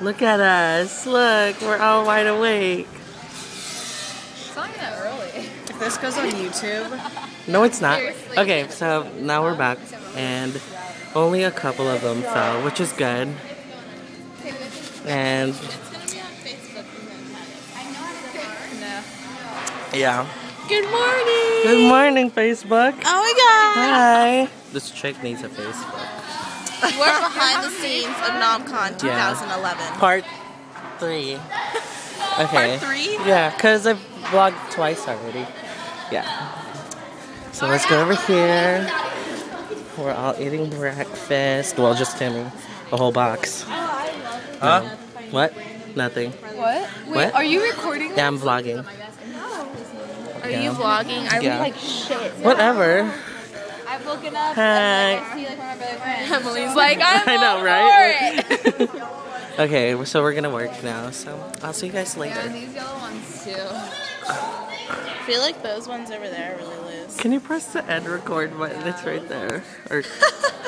Look at us. Look, we're all wide awake. It's not that early. If this goes on YouTube, No, it's not. Seriously. Okay, so now we're back, and only a couple of them fell, which is good. And No. yeah. good morning. Good morning, Facebook. Oh my god. Hi. This chick needs a Facebook. We're behind the scenes of NomCon 2011. Part three. Okay. Part three? Yeah, because I've vlogged twice already. Yeah. So let's go over here. We're all eating breakfast. Well, just Timmy. A whole box. Oh, Huh? No. What? Nothing. What? Wait, What? are you recording? Yeah, I'm vlogging. Oh. Are Yeah. you vlogging? I Yeah. look like shit. Whatever. I've woken up. Hi. And, like, I see like one of my brother friends. Emily's like, I'm I know, all right? for it. okay, so we're gonna work now. So I'll see you guys Yeah, later. these yellow ones too. I feel like those ones over there are really loose. Can you press the end record button? It's right there. Or